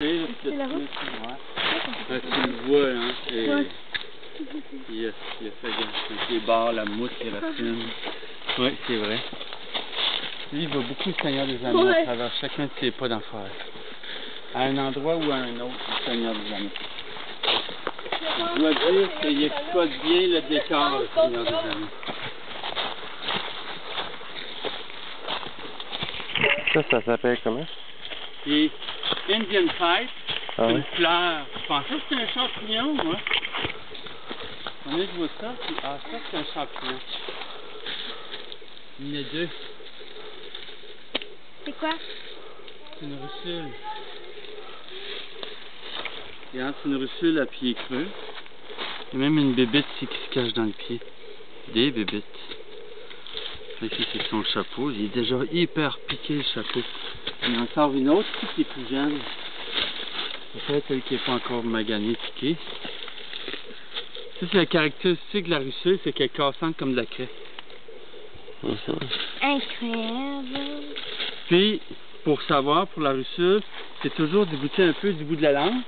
C'est la route? Ouais. Tu le vois, hein. et Ouais. Avec les barres, la mousse, les racines. Oui, c'est vrai. Lui, il va beaucoup au Seigneur des Anneaux Ouais. à travers chacun de ses pas d'enfer. À un endroit ou à un autre, le Seigneur des Anneaux. Je dois dire qu'il exploite bien le décor, le Seigneur des Anneaux. Ça, ça s'appelle comment? Et Indian Pipe, Ah une fleur. Je pensais que c'était un champignon, moi. On est je vois ça, puis ah, ça c'est un champignon. Il y en a deux. C'est quoi? C'est une russule. Regarde, c'est une russule à pied creux. Il y a même une bébête ici qui se cache dans le pied. Des bébêtes. Ici, c'est son chapeau. Il est déjà hyper piqué, le chapeau. Il y en sort une autre qui est plus jeune. Peut-être elle qui n'est pas encore maganée, piquée. Ça, c'est la caractéristique de la russule, c'est qu'elle est cassante comme de la craie. Incroyable. Puis, pour savoir, pour la russule, c'est toujours de goûter un peu du bout de la langue.